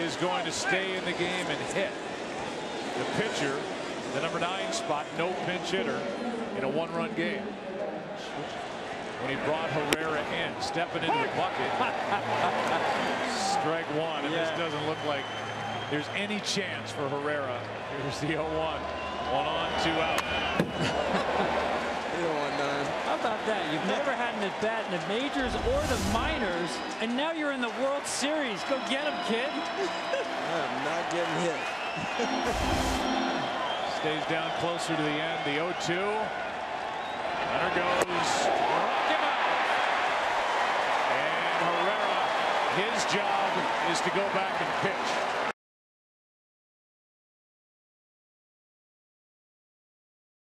is going to stay in the game and hit. The pitcher, the number nine spot, no pinch hitter in a one-run game. When he brought Herrera in, stepping into the bucket. Strike one, and this doesn't look like there's any chance for Herrera. Here's the 0-1. One on, two out. You don't want none. How about that? You've never had an at bat in the majors or the minors, and now you're in the World Series. Go get him, kid. I'm not getting hit. Stays down closer to the end. The 0-2. Runner goes. Rock him out. And Herrera, his job is to go back and pitch.